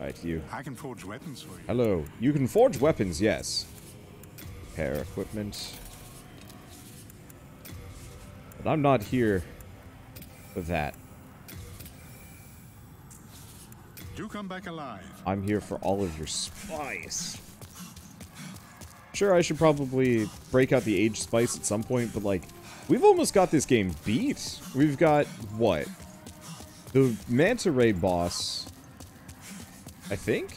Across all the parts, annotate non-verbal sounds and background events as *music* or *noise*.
Alright, you. I can forge weapons for you. Hello. You can forge weapons, yes. Repair equipment. But I'm not here for that. Do come back alive. I'm here for all of your spice. Sure, I should probably break out the age spice at some point, but like, we've almost got this game beat. We've got, what? The Manta Ray boss, I think?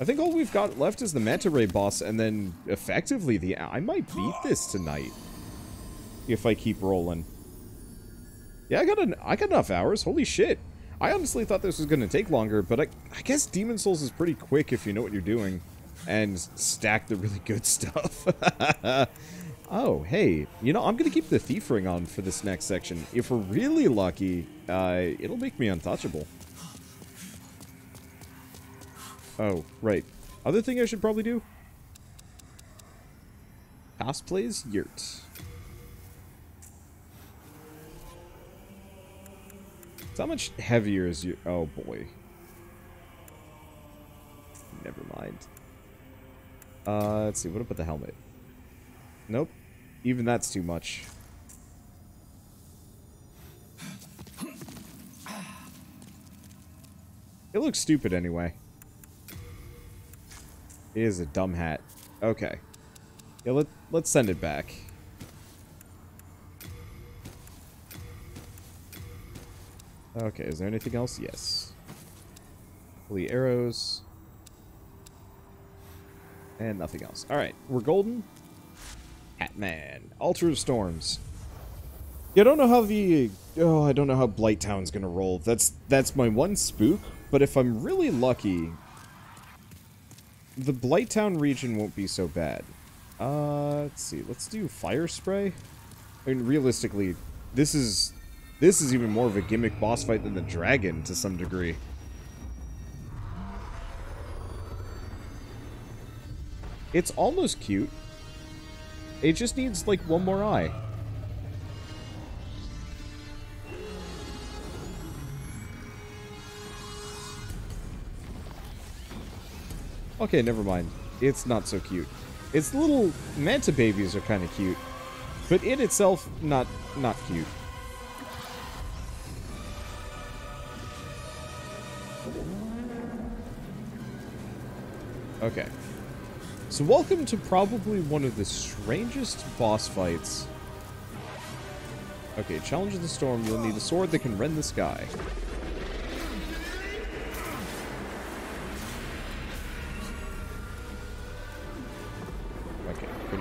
I think all we've got left is the Manta Ray boss, and then effectively the... I might beat this tonight. If I keep rolling. Yeah, I got an, I got enough hours. Holy shit. I honestly thought this was going to take longer, but I, I guess Demon Souls is pretty quick if you know what you're doing. And stack the really good *laughs* stuff. oh, hey. You know, I'm going to keep the Thief Ring on for this next section. If we're really lucky, uh, it'll make me untouchable. Oh, right. Other thing I should probably do? Cosplays Yurt. How much heavier is your... Oh, boy. Never mind. Uh, let's see. What about the helmet? Nope. Even that's too much. It looks stupid anyway. It is a dumb hat. Okay. Yeah, let, let's send it back. Okay, is there anything else? Yes. Holy arrows. And nothing else. Alright, we're golden. Hatman. Altar of Storms. Yeah, I don't know how the... Oh, I don't know how Blighttown's gonna roll. That's, that's my one spook, but if I'm really lucky, the Blighttown region won't be so bad. Uh, let's see. Let's do Fire Spray. I mean, realistically, this is this is even more of a gimmick boss fight than the dragon to some degree. It's almost cute. It just needs like one more eye. Okay, never mind. It's not so cute. Its little manta babies are kind of cute, but it itself not not cute. Okay. So welcome to probably one of the strangest boss fights. Okay, Challenge of the Storm, you'll need a sword that can rend the sky.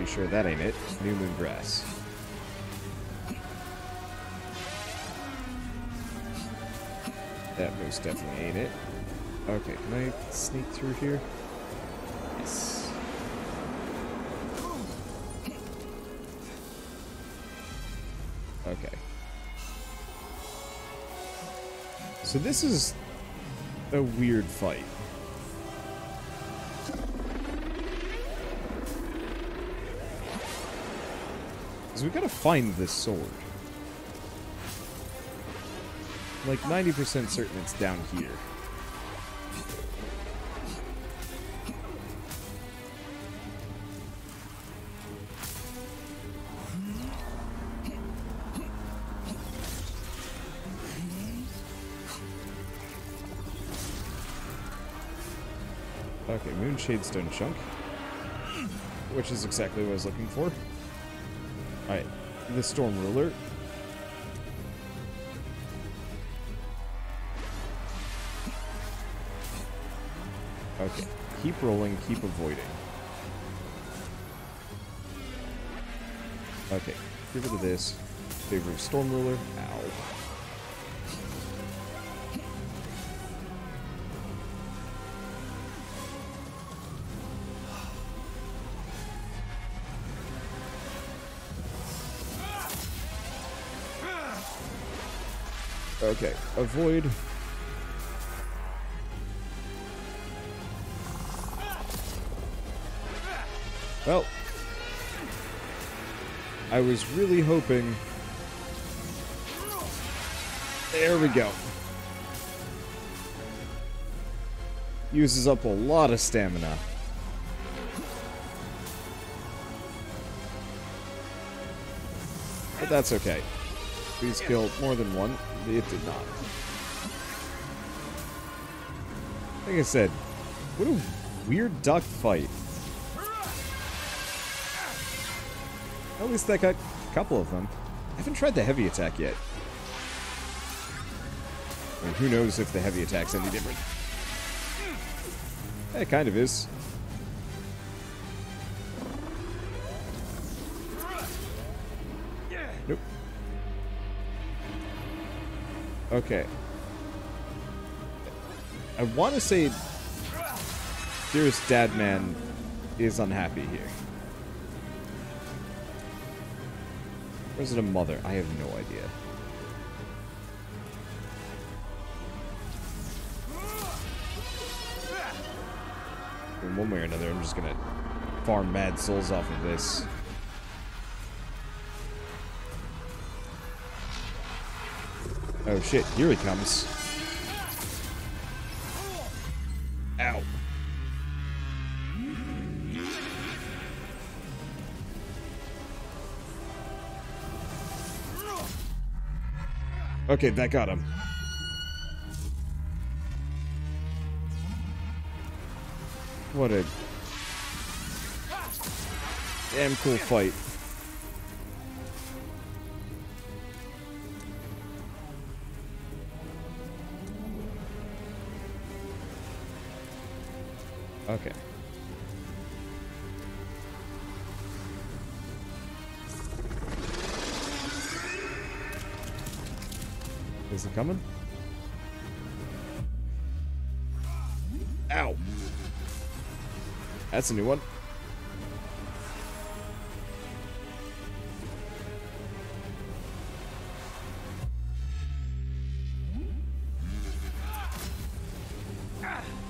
Sure that ain't it. New Moon Grass. That most definitely ain't it. Okay, can I sneak through here? Yes. Okay. So this is a weird fight. Because we gotta find this sword. Like 90% certain it's down here. Okay, Moon Shadestone Chunk. Which is exactly what I was looking for. Alright, the Storm Ruler. Okay, keep rolling, keep avoiding. Okay, get rid of this. Favor of Storm Ruler. Ow. Okay, avoid. Well, I was really hoping. There we go. uses up a lot of stamina. But that's okay. Please kill more than one. It did not. Like I said, what a weird duck fight. At least I got a couple of them. I haven't tried the heavy attack yet. I mean, who knows if the heavy attack's any different. It kind of is. Okay. I want to say Dearest Dadman is unhappy here. Or is it a mother? I have no idea. In one way or another, I'm just gonna farm mad souls off of this. Oh shit, here he comes. Ow. Okay, that got him. What a damn cool fight. Coming? Ow. That's a new one.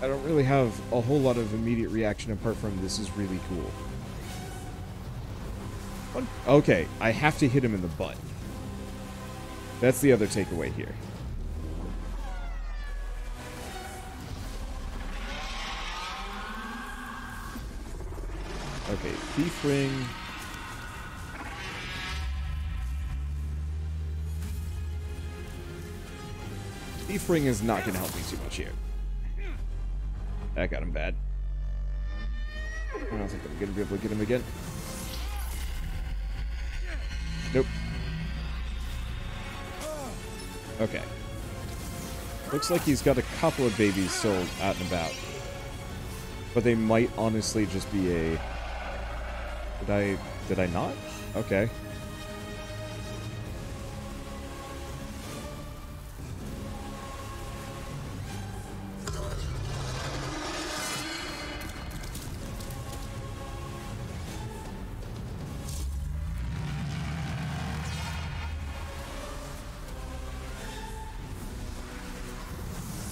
I don't really have a whole lot of immediate reaction apart from this is really cool. Okay, I have to hit him in the butt. That's the other takeaway here. Thief ring. Thief ring is not going to help me too much here. That got him bad. I don't think I'm going to be able to get him again. Nope. Okay. Looks like he's got a couple of babies still out and about. But they might honestly just be a... Did I... Did I not? Okay.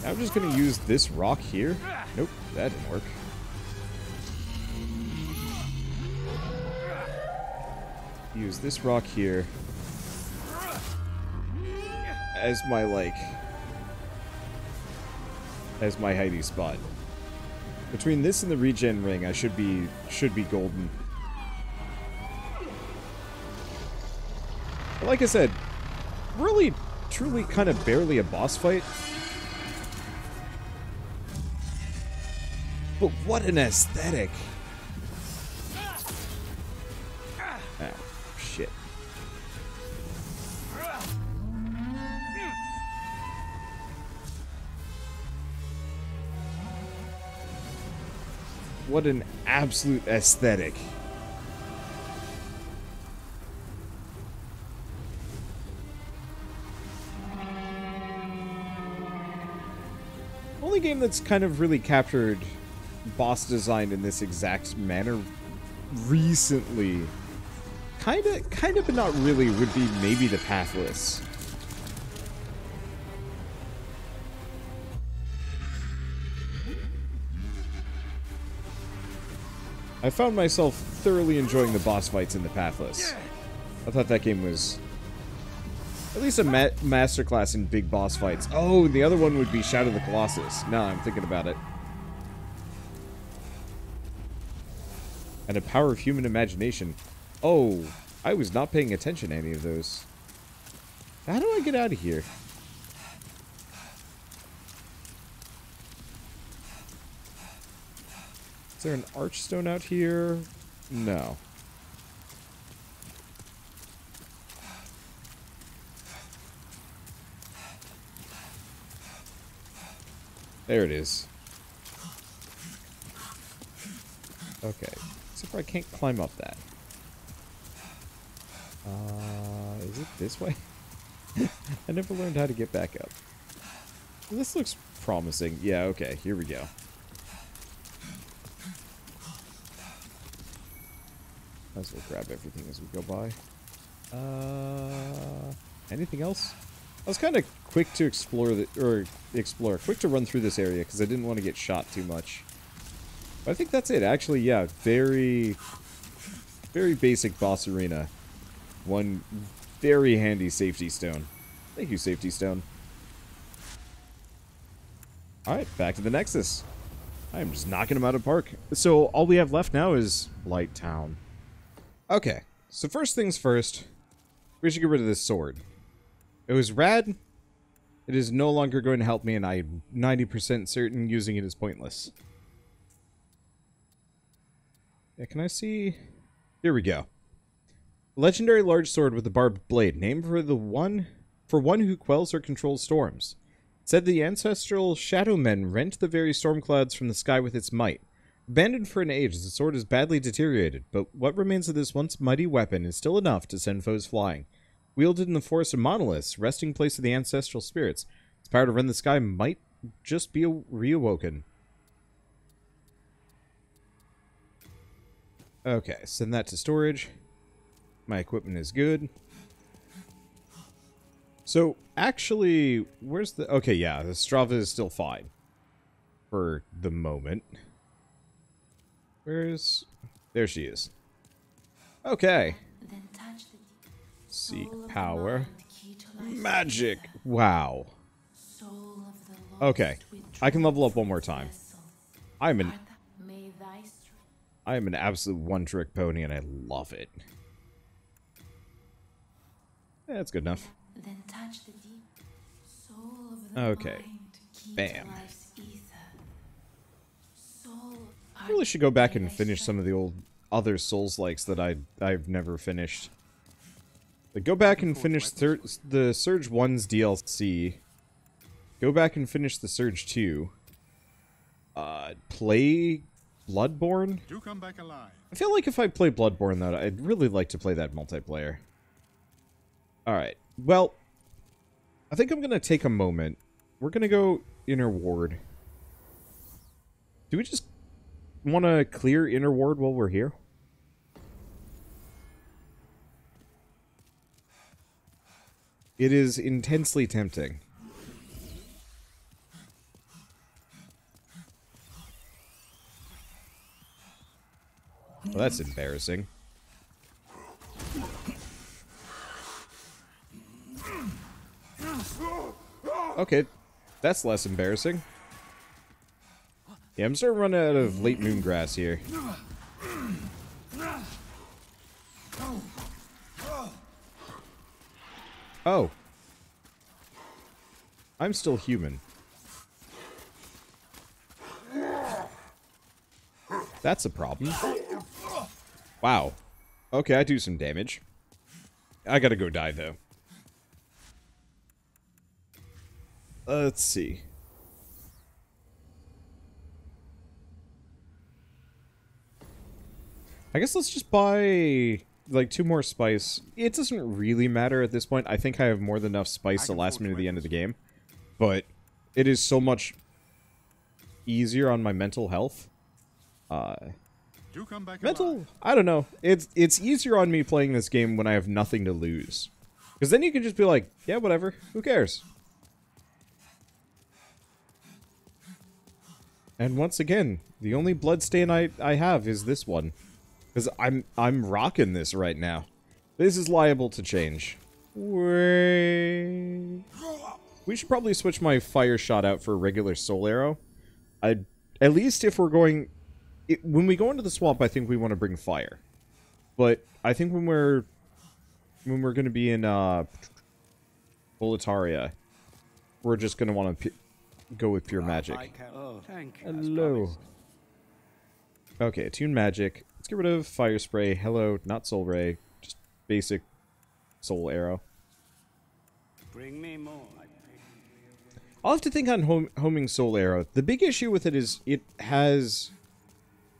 I'm just gonna use this rock here. Nope, that didn't work. Use this rock here as my like as my hiding spot. Between this and the regen ring, I should be should be golden. But like I said, really, truly, kind of barely a boss fight. But what an aesthetic. What an absolute aesthetic. Only game that's kind of really captured boss design in this exact manner recently kind of kind of but not really would be maybe the pathless I found myself thoroughly enjoying the boss fights in the Pathless. I thought that game was at least a ma masterclass in big boss fights. Oh, the other one would be Shadow of the Colossus. Now I'm thinking about it. And a power of human imagination. Oh, I was not paying attention to any of those. How do I get out of here? There an archstone out here? No. There it is. Okay. Except for I can't climb up that. Uh, is it this way? *laughs* I never learned how to get back up. This looks promising. Yeah, okay. Here we go. Might as well grab everything as we go by. Uh, anything else? I was kind of quick to explore the or explore, quick to run through this area because I didn't want to get shot too much. But I think that's it. Actually, yeah, very, very basic boss arena. One very handy safety stone. Thank you, safety stone. All right, back to the Nexus. I'm just knocking them out of park. So all we have left now is Blighttown. Okay, so first things first, we should get rid of this sword. It was rad. It is no longer going to help me, and I'm 90% certain using it is pointless. Yeah, can I see? Here we go. Legendary large sword with a barbed blade, named for the one for one who quells or controls storms. said the ancestral shadow men rent the very storm clouds from the sky with its might. Abandoned for an age, the sword is badly deteriorated, but what remains of this once mighty weapon is still enough to send foes flying. Wielded in the forest of monoliths, resting place of the ancestral spirits, its power to rend the sky might just be reawoken. Okay, send that to storage. My equipment is good. So, actually, where's the... Okay, yeah, the Strava is still fine. For the moment. Where's... There she is. Okay. Seek power. Magic! Wow. Okay. I can level up one more time. I'm an... I am an absolute one-trick pony, and I love it. Yeah, that's good enough. Okay. Bam. I really should go back and finish some of the old other Souls-likes that I I've never finished. Like, go back and finish the Surge 1's DLC. Go back and finish the Surge 2. Uh, play Bloodborne? Do come back alive. I feel like if I play Bloodborne, though, I'd really like to play that multiplayer. Alright. Well, I think I'm going to take a moment. We're going to go Inner Ward. Do we just want to clear Inner Ward while we're here? It is intensely tempting. Well, that's embarrassing. Okay, that's less embarrassing. Yeah, I'm starting to run out of late moon grass here. Oh. I'm still human. That's a problem. Wow. Okay, I do some damage. I gotta go die, though. Let's see. I guess let's just buy like two more spice. It doesn't really matter at this point. I think I have more than enough spice to last me to the end of the game. But it is so much easier on my mental health. Uh, mental, alive. I don't know. It's it's easier on me playing this game when I have nothing to lose. Because then you can just be like, yeah, whatever. Who cares? And once again, the only bloodstain I, I have is this one. Because I'm, I'm rocking this right now. This is liable to change. We should probably switch my fire shot out for a regular soul arrow. I, at least if we're going it, when we go into the swamp, I think we want to bring fire. But I think when we're when we're going to be in uh, Boletaria, we're just going to want to go with pure magic. Oh, thank you. Hello. Okay, attune magic. Let's get rid of fire spray. Hello, not soul ray. Just basic soul arrow. Bring me more. I'll have to think on home, homing soul arrow. The big issue with it is it has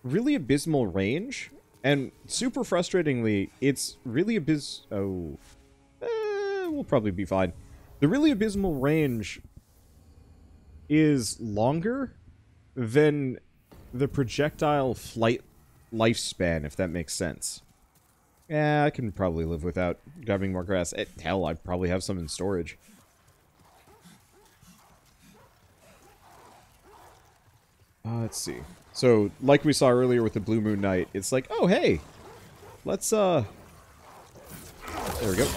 really abysmal range, and super frustratingly, it's really abys. Oh, eh, we'll probably be fine. The really abysmal range is longer than the projectile flight lifespan, if that makes sense. Yeah, I can probably live without grabbing more grass. Eh, hell, I probably have some in storage. Uh, let's see. So, like we saw earlier with the Blue Moon Knight, it's like, oh, hey, let's, uh... There we go.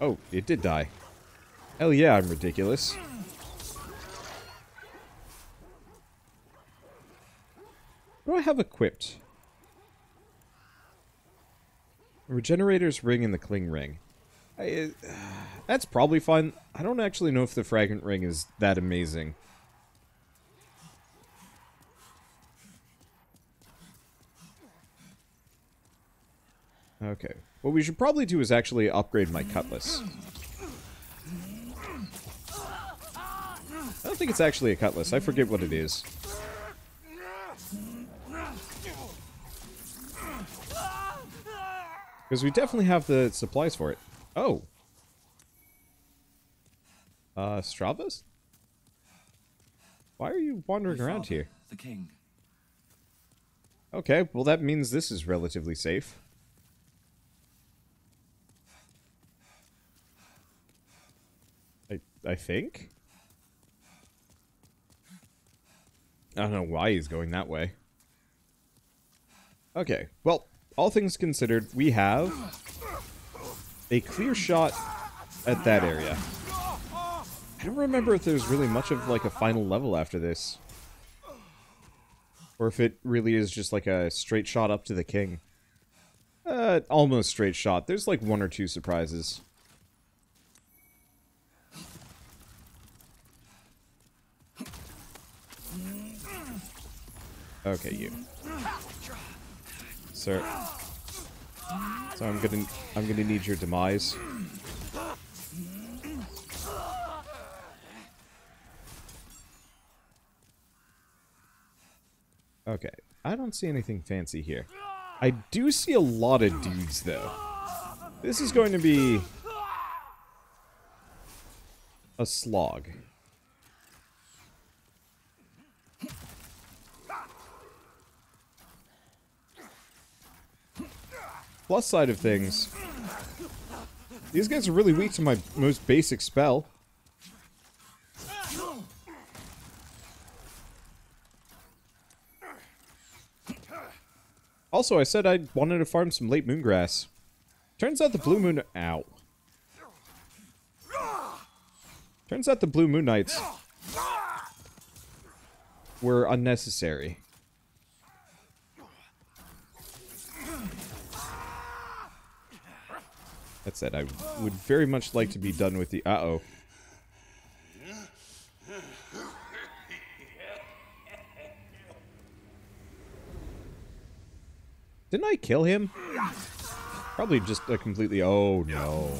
Oh, it did die. Hell yeah, I'm ridiculous. What do I have equipped? Regenerator's ring and the cling ring. I, uh, that's probably fine. I don't actually know if the fragment ring is that amazing. Okay. What we should probably do is actually upgrade my cutlass. I don't think it's actually a cutlass. I forget what it is. Because we definitely have the supplies for it. Oh. Uh, Stravas? Why are you wandering around father, here? The king. Okay, well that means this is relatively safe. I I think. I don't know why he's going that way. Okay, well, all things considered, we have a clear shot at that area. I don't remember if there's really much of like a final level after this. Or if it really is just like a straight shot up to the king. Uh, almost straight shot. There's like one or two surprises. Okay, you. Sir. So I'm gonna I'm gonna need your demise. Okay, I don't see anything fancy here. I do see a lot of dudes, though. This is going to be... a slog. Plus side of things, these guys are really weak to my most basic spell. Also, I said I wanted to farm some late moon grass. Turns out the blue moon... Ow. Turns out the blue moon knights were unnecessary. That said, I would very much like to be done with the... Uh-oh. Didn't I kill him? Probably just a completely... Oh, no.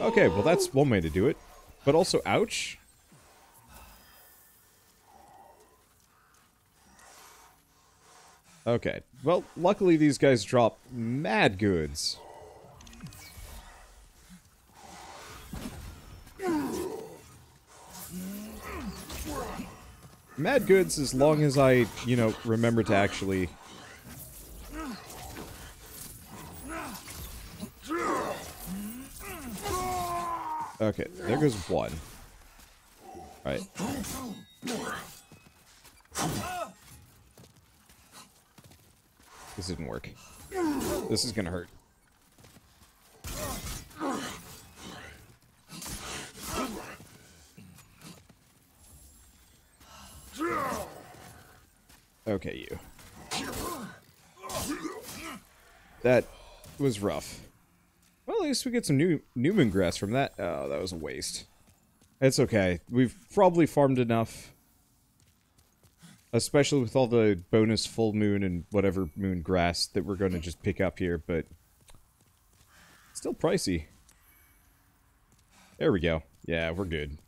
Okay, well that's one way to do it. But also, ouch. Okay, well, luckily these guys drop mad goods. Mad goods as long as I, you know, remember to actually... Okay, there goes one. Alright. This didn't work. This is gonna hurt. Okay, you. That was rough. Least we get some new Newman grass from that. Oh, that was a waste. It's okay. We've probably farmed enough. Especially with all the bonus full moon and whatever moon grass that we're going to just pick up here, but... Still pricey. There we go. Yeah, we're good.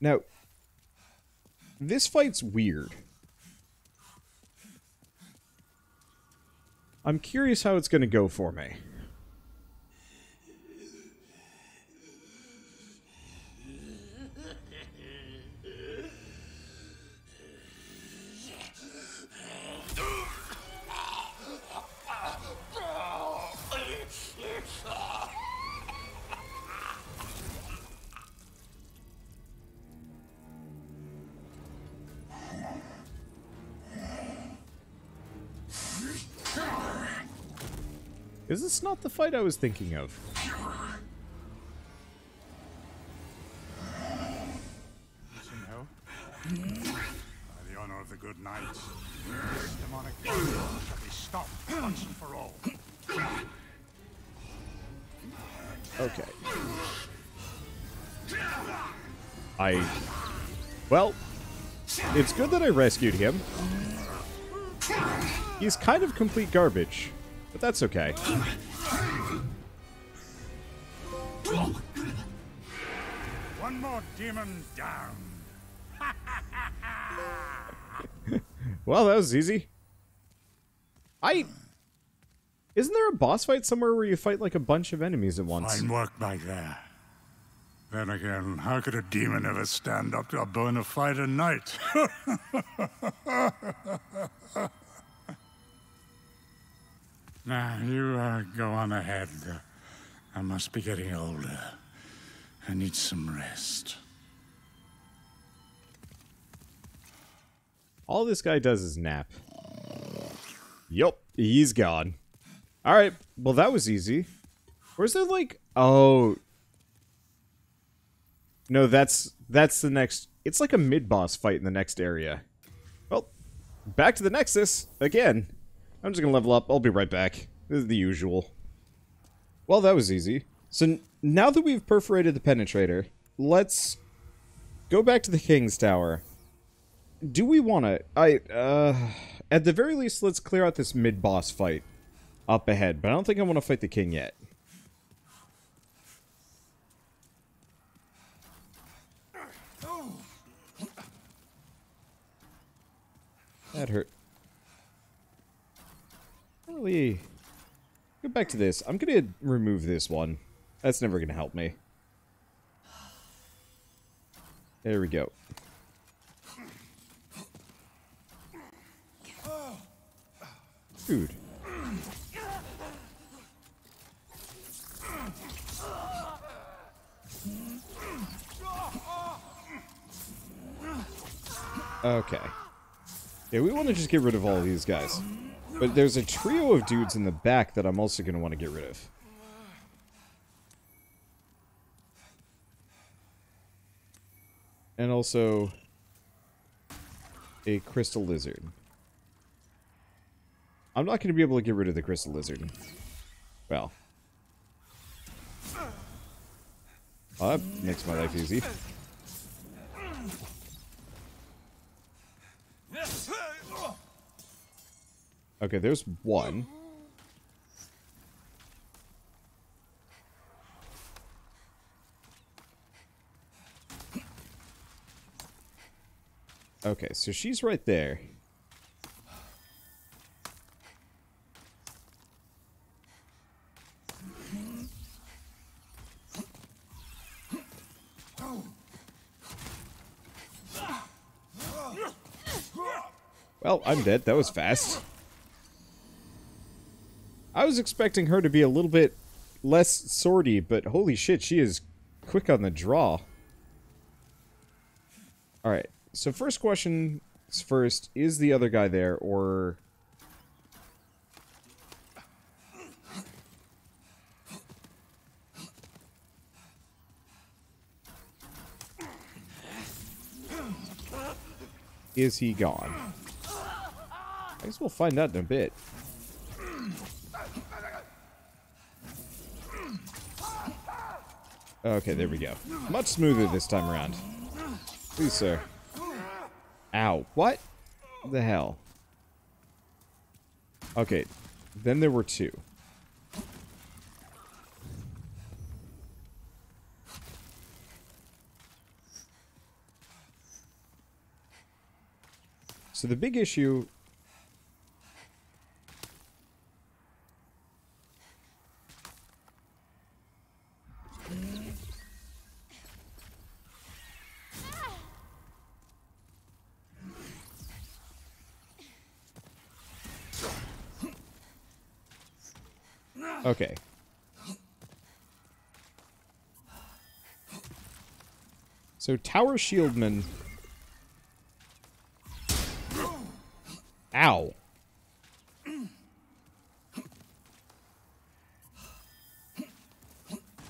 Now, this fight's weird. I'm curious how it's going to go for me. Fight I was thinking of? By the honor of the good knight, this demonic shall be stopped once and for all. Okay. I... Well, it's good that I rescued him. He's kind of complete garbage, but that's okay. Demon down. *laughs* Well, that was easy. I... Isn't there a boss fight somewhere where you fight like a bunch of enemies at once? Fine work back there. Then again, how could a demon ever stand up to a bona fide knight? *laughs* now, you uh, go on ahead. I must be getting older. I need some rest. All this guy does is nap. Yup, he's gone. Alright, well that was easy. Where's there like... Oh... No, that's that's the next... It's like a mid-boss fight in the next area. Well, back to the Nexus, again. I'm just gonna level up, I'll be right back. This is the usual. Well, that was easy. So, now that we've perforated the Penetrator, let's go back to the King's Tower do we want to i uh at the very least let's clear out this mid-boss fight up ahead but i don't think i want to fight the king yet. That hurt. Really? Go back to this. I'm gonna remove this one. That's never gonna help me. There we go Dude. Okay. Yeah, we want to just get rid of all of these guys. But there's a trio of dudes in the back that I'm also going to want to get rid of. And also... A crystal lizard. I'm not going to be able to get rid of the crystal lizard. Well. Well, that makes my life easy. Okay, there's one. Okay, so she's right there. I'm dead. That was fast. I was expecting her to be a little bit less swordy, but holy shit, she is quick on the draw. Alright, So first question first, is the other guy there, or... Is he gone? I guess we'll find out in a bit. Okay, there we go. Much smoother this time around. Please, sir. Ow. What the hell? Okay, then there were two. So the big issue Okay. So Tower Shieldman. Ow.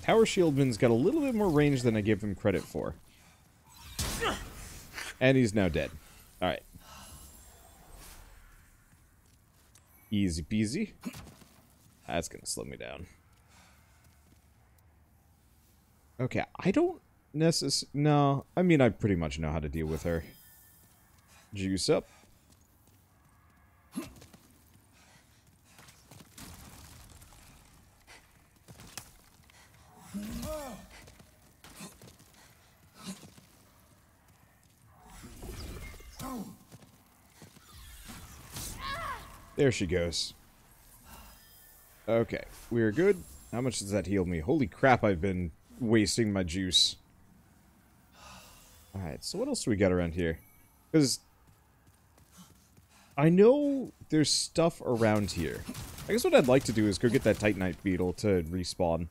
Tower Shieldman's got a little bit more range than I gave him credit for. And he's now dead. Alright. Easy peasy. That's gonna slow me down. Okay, I don't necess- No, I mean, I pretty much know how to deal with her. Juice up. There she goes. Okay, we're good. How much does that heal me? Holy crap, I've been wasting my juice. Alright, so what else do we got around here? Because I know there's stuff around here. I guess what I'd like to do is go get that Titanite beetle to respawn.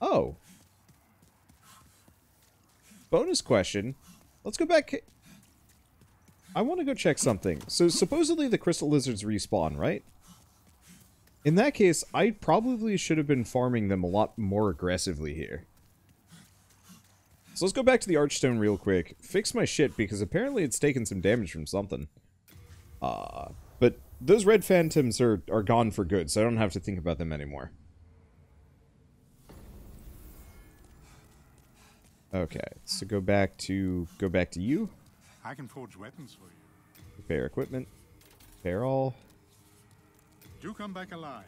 Oh. Bonus question. Let's go back. I want to go check something. So supposedly the crystal lizards respawn, right? In that case, I probably should have been farming them a lot more aggressively here. So let's go back to the Archstone real quick. Fix my shit, because apparently it's taken some damage from something. Uh, but those red phantoms are, are gone for good, so I don't have to think about them anymore. Okay, so go back to go back to you. I can forge weapons for you. Repair equipment. Repair all. Do come back alive.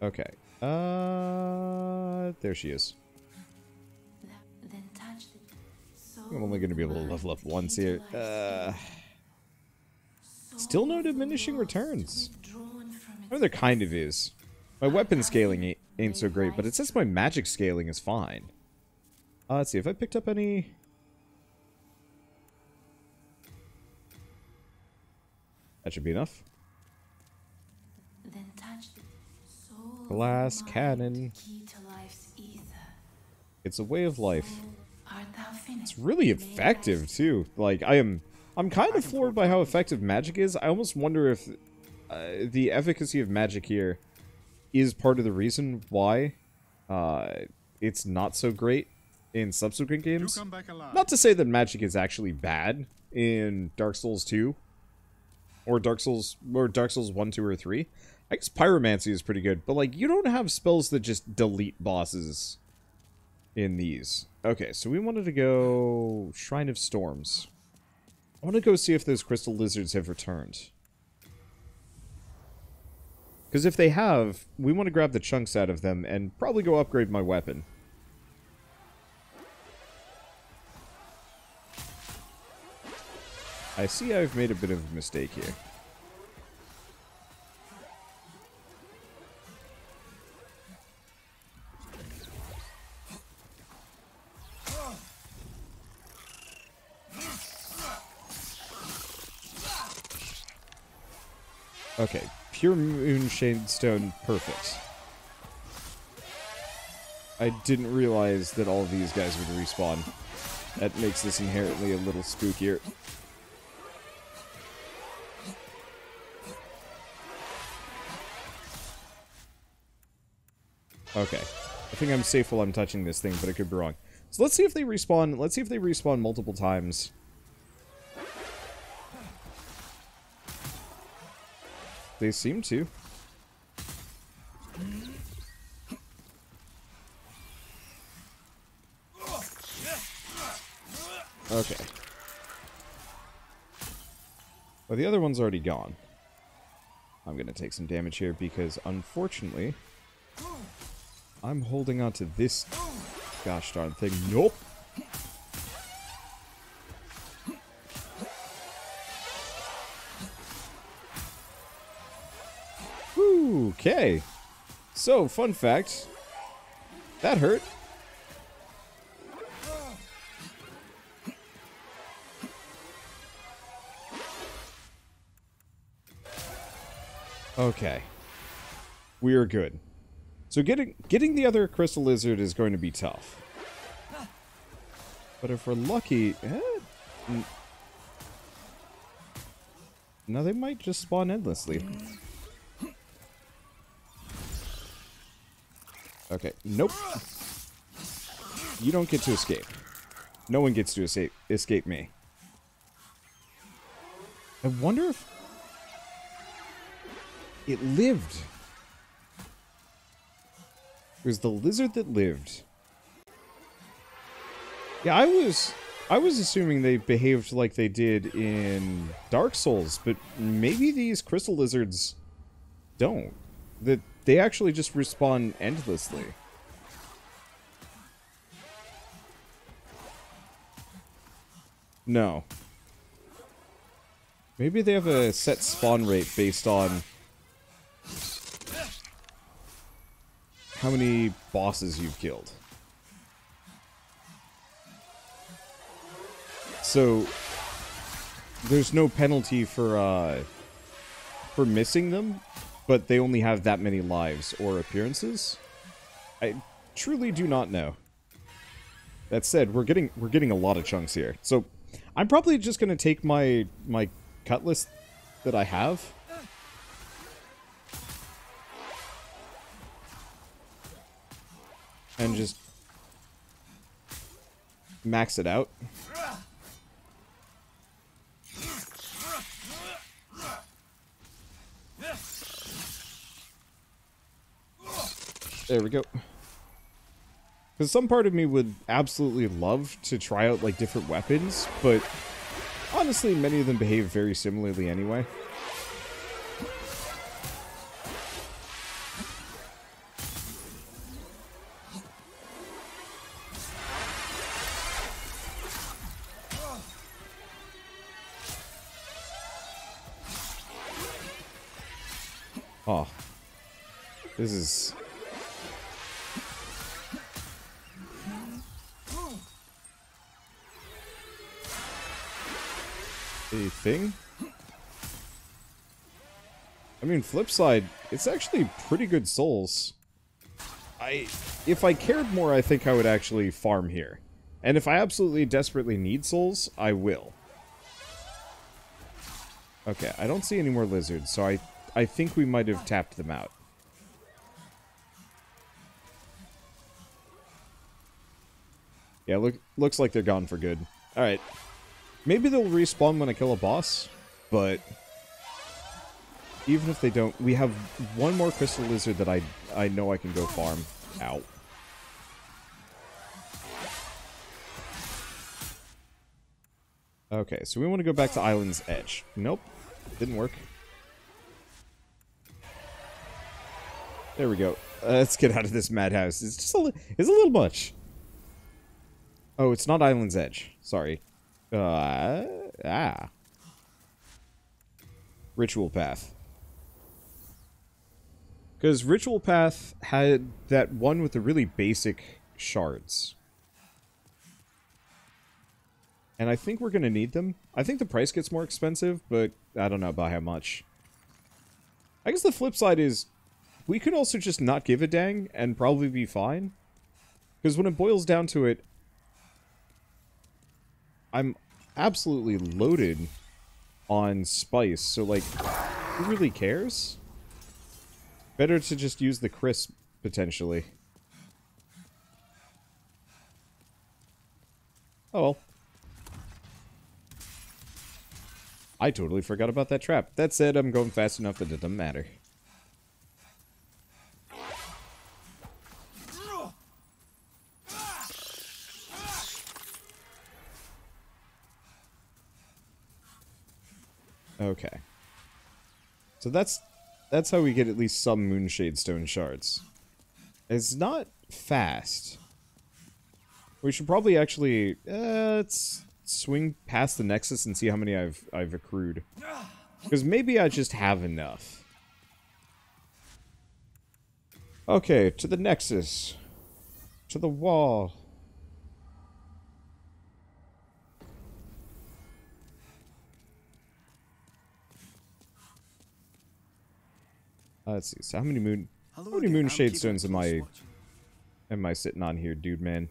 Okay. Uh, there she is. I'm only going to be able to level up once here. Uh, still no diminishing returns. I mean, there kind of is. My weapon scaling ain't, so great, but it says my magic scaling is fine. Uh, let's see, if I picked up any... That should be enough. Then touch it. Soul Glass cannon. Key to life's ether. It's a way of life. Art thou finished? It's really effective, too. Like, I am... I'm kind of floored by how effective magic is. I almost wonder if uh, the efficacy of magic here is part of the reason why uh, it's not so great in subsequent games. come back alive. Not to say that magic is actually bad in Dark Souls 2 or Dark Souls or Dark Souls 1, 2 or 3. I guess pyromancy is pretty good, but like you don't have spells that just delete bosses in these. Okay, so we wanted to go Shrine of Storms. I want to go see if those crystal lizards have returned. Because if they have, we want to grab the chunks out of them and probably go upgrade my weapon. I see I've made a bit of a mistake here. Pure moonshade stone, perfect. I didn't realize that all these guys would respawn. That makes this inherently a little spookier. Okay. I think I'm safe while I'm touching this thing, but I could be wrong. So let's see if they respawn. Let's see if they respawn multiple times. They seem to. Okay. Well, the other one's already gone. I'm going to take some damage here because, unfortunately, I'm holding on to this gosh darn thing. Nope. Okay. So, fun fact. That hurt. Okay. We are good. So getting getting the other crystal lizard is going to be tough. But if we're lucky, eh, n- no, they might just spawn endlessly. Okay, nope. You don't get to escape. No one gets to escape escape me. I wonder if it lived. It was the lizard that lived. Yeah, I was I was assuming they behaved like they did in Dark Souls, but maybe these crystal lizards don't. That they actually just respawn endlessly. No. Maybe they have a set spawn rate based on how many bosses you've killed. So there's no penalty for uh for missing them, but they only have that many lives or appearances. I truly do not know. That said, we're getting we're getting a lot of chunks here. So I'm probably just gonna take my my cutlass that I have. And just max it out. There we go. Because some part of me would absolutely love to try out, like, different weapons, but honestly, many of them behave very similarly anyway. Oh. This is... thing? I mean, flip side, it's actually pretty good souls. I... If I cared more, I think I would actually farm here. And if I absolutely desperately need souls, I will. Okay, I don't see any more lizards, so I, I think we might have tapped them out. Yeah, look, looks like they're gone for good. Alright. Maybe they'll respawn when I kill a boss, but... Even if they don't, we have one more crystal lizard that I, I know I can go farm. Out. Okay, so we want to go back to Island's Edge. Nope. Didn't work. There we go. Uh, let's get out of this madhouse. It's just a, it's a little much. Oh, it's not Island's Edge. Sorry. Uh, ah. Ritual Path. Because Ritual Path had that one with the really basic shards. And I think we're going to need them. I think the price gets more expensive, but I don't know about how much. I guess the flip side is we could also just not give a dang and probably be fine. Because when it boils down to it, I'm absolutely loaded on spice, so like, who really cares? Better to just use the crisp, potentially. Oh well. I totally forgot about that trap. That said, I'm going fast enough that it doesn't matter. Okay. So that's that's how we get at least some Moonshade Stone shards. It's not fast. We should probably actually uh, let's swing past the Nexus and see how many I've I've accrued. Because maybe I just have enough. Okay, to the Nexus. To the wall. Uh, let's see. So how many moon Hello how many again. I'm moonshade stones am I am I sitting on here, dude man?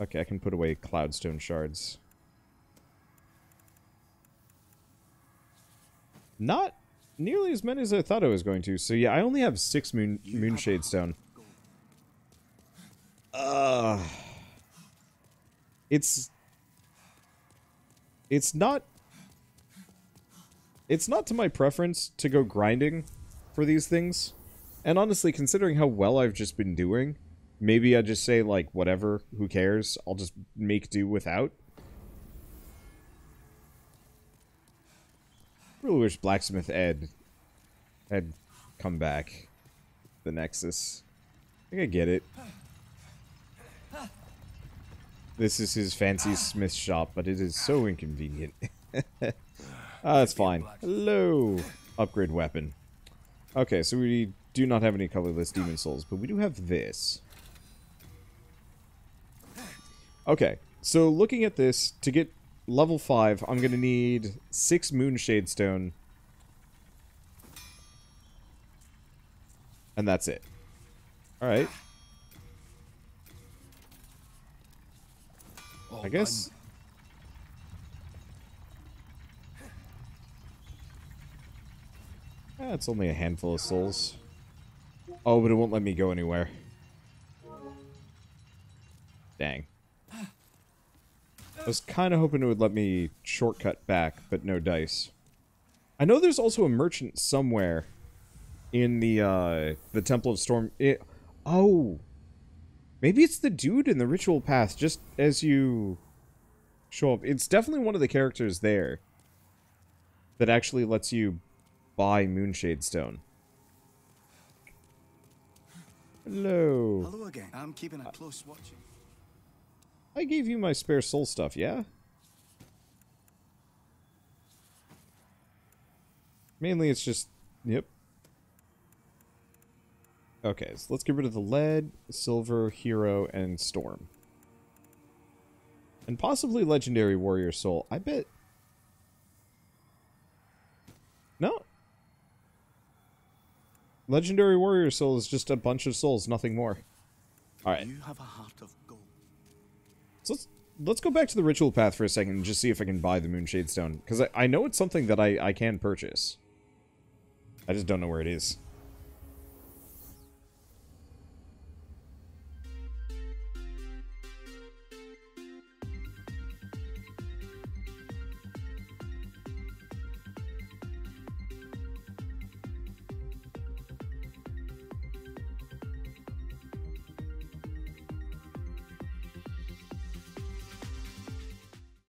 Okay, I can put away cloudstone shards. Not nearly as many as I thought I was going to. So yeah, I only have six moon moonshade stone. Uh it's it's not it's not to my preference to go grinding for these things. And honestly, considering how well I've just been doing, maybe I just say like whatever, who cares? I'll just make do without. Really wish Blacksmith Ed had come back. The Nexus. I think I get it. This is his fancy smith shop, but it is so inconvenient. *laughs* Ah, that's fine. Hello! Upgrade weapon. Okay, so we do not have any colorless demon souls, but we do have this. Okay, so looking at this, to get level 5, I'm going to need 6 Moonshade Stone. And that's it. Alright. I guess... Eh, it's only a handful of souls. Oh, but it won't let me go anywhere. Dang. I was kind of hoping it would let me shortcut back, but no dice. I know there's also a merchant somewhere in the uh, the Temple of Storm. It, oh, maybe it's the dude in the ritual path. Just as you show up, it's definitely one of the characters there that actually lets you buy Moonshade Stone. Hello. Hello again. I'm keeping a close watch. I gave you my spare soul stuff, yeah? Mainly it's just... Yep. Okay, so let's get rid of the lead, silver, hero, and storm. And possibly legendary warrior soul. I bet... No. Legendary warrior soul is just a bunch of souls, nothing more. Alright. You have a heart of gold. So let's let's go back to the ritual path for a second and just see if I can buy the Moonshade Stone. Because I, I know it's something that I, I can purchase. I just don't know where it is.